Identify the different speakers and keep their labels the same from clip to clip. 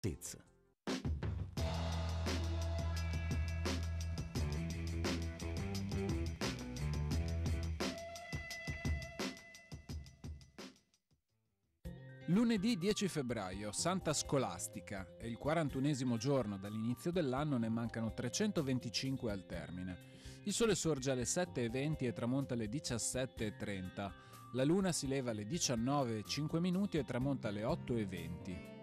Speaker 1: Tiz.
Speaker 2: Lunedì 10 febbraio, Santa Scolastica. È il 41 giorno dall'inizio dell'anno, ne mancano 325 al termine. Il sole sorge alle 7.20 e tramonta alle 17.30. La luna si leva alle 19.05 minuti e tramonta alle 8.20.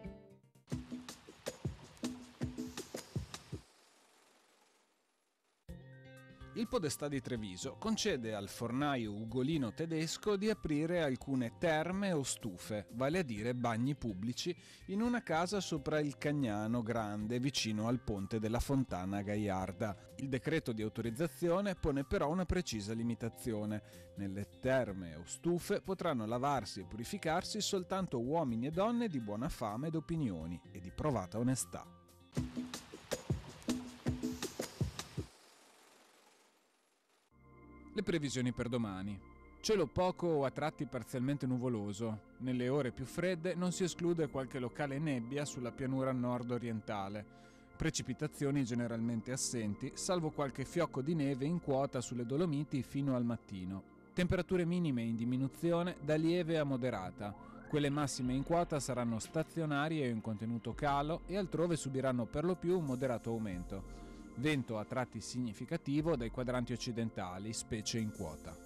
Speaker 2: Il Podestà di Treviso concede al fornaio ugolino tedesco di aprire alcune terme o stufe, vale a dire bagni pubblici, in una casa sopra il Cagnano Grande, vicino al ponte della Fontana Gaiarda. Il decreto di autorizzazione pone però una precisa limitazione. Nelle terme o stufe potranno lavarsi e purificarsi soltanto uomini e donne di buona fama ed opinioni e di provata onestà. Le previsioni per domani. Cielo poco o a tratti parzialmente nuvoloso. Nelle ore più fredde non si esclude qualche locale nebbia sulla pianura nord-orientale. Precipitazioni generalmente assenti, salvo qualche fiocco di neve in quota sulle Dolomiti fino al mattino. Temperature minime in diminuzione da lieve a moderata. Quelle massime in quota saranno stazionarie o in contenuto calo e altrove subiranno per lo più un moderato aumento. Vento a tratti significativo dai quadranti occidentali, specie in quota.